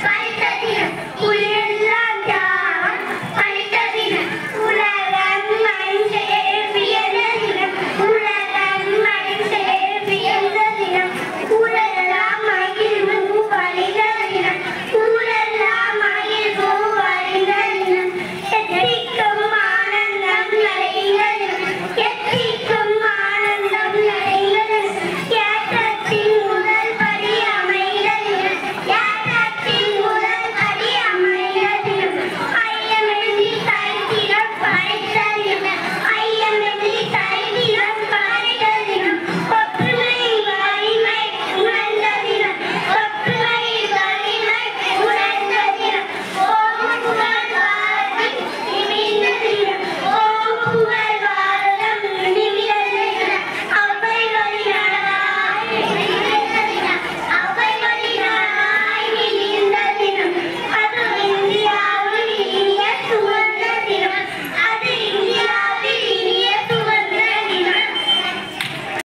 Vai, Tadinha, por